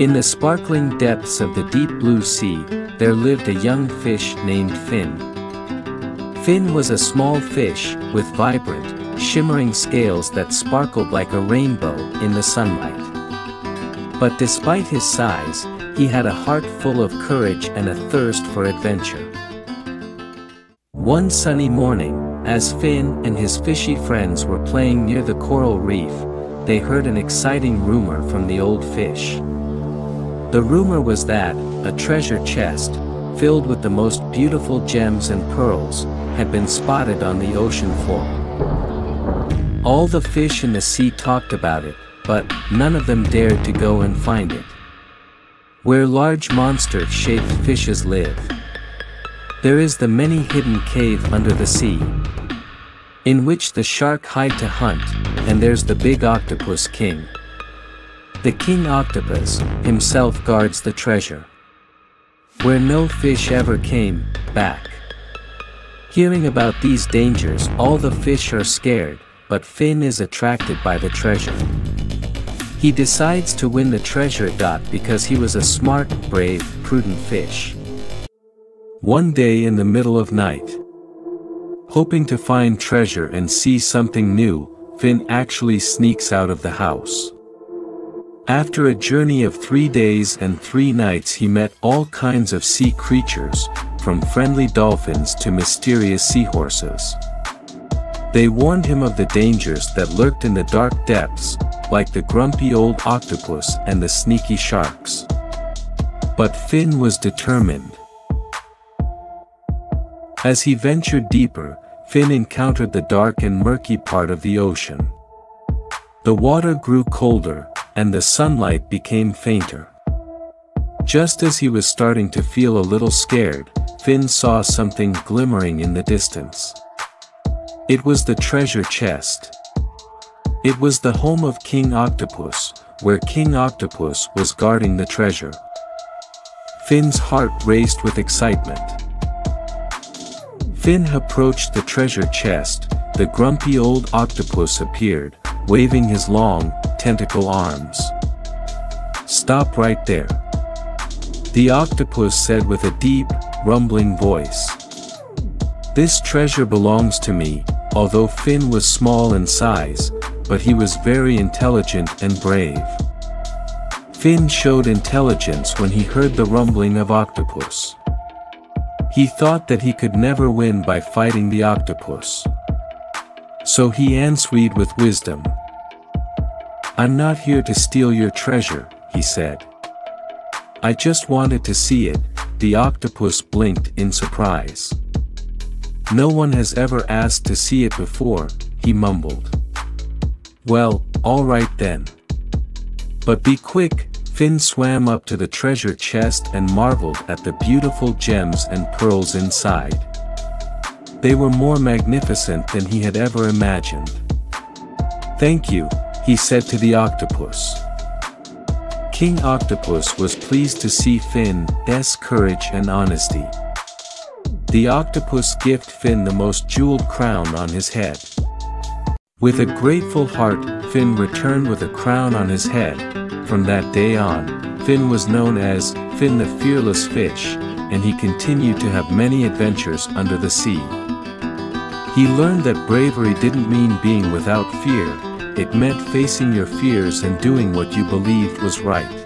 In the sparkling depths of the deep blue sea, there lived a young fish named Finn. Finn was a small fish, with vibrant, shimmering scales that sparkled like a rainbow in the sunlight. But despite his size, he had a heart full of courage and a thirst for adventure. One sunny morning, as Finn and his fishy friends were playing near the coral reef, they heard an exciting rumor from the old fish. The rumor was that, a treasure chest, filled with the most beautiful gems and pearls, had been spotted on the ocean floor. All the fish in the sea talked about it, but none of them dared to go and find it. Where large monster-shaped fishes live. There is the many hidden cave under the sea, in which the shark hide to hunt, and there's the big octopus king. The king octopus, himself guards the treasure. Where no fish ever came, back. Hearing about these dangers all the fish are scared, but Finn is attracted by the treasure. He decides to win the treasure dot because he was a smart, brave, prudent fish. One day in the middle of night, Hoping to find treasure and see something new, Finn actually sneaks out of the house. After a journey of three days and three nights he met all kinds of sea creatures, from friendly dolphins to mysterious seahorses. They warned him of the dangers that lurked in the dark depths, like the grumpy old octopus and the sneaky sharks. But Finn was determined. As he ventured deeper, Finn encountered the dark and murky part of the ocean. The water grew colder, and the sunlight became fainter. Just as he was starting to feel a little scared, Finn saw something glimmering in the distance. It was the treasure chest. It was the home of King Octopus, where King Octopus was guarding the treasure. Finn's heart raced with excitement. Finn approached the treasure chest, the grumpy old octopus appeared, waving his long, tentacle arms. Stop right there. The octopus said with a deep, rumbling voice. This treasure belongs to me, although Finn was small in size, but he was very intelligent and brave. Finn showed intelligence when he heard the rumbling of octopus. He thought that he could never win by fighting the octopus. So he answered with wisdom. I'm not here to steal your treasure, he said. I just wanted to see it, the octopus blinked in surprise. No one has ever asked to see it before, he mumbled. Well, alright then. But be quick, Finn swam up to the treasure chest and marveled at the beautiful gems and pearls inside. They were more magnificent than he had ever imagined. Thank you, he said to the octopus. King Octopus was pleased to see Finn's courage and honesty. The octopus gift Finn the most jeweled crown on his head. With a grateful heart, Finn returned with a crown on his head, from that day on, Finn was known as Finn the Fearless Fish, and he continued to have many adventures under the sea. He learned that bravery didn't mean being without fear, it meant facing your fears and doing what you believed was right.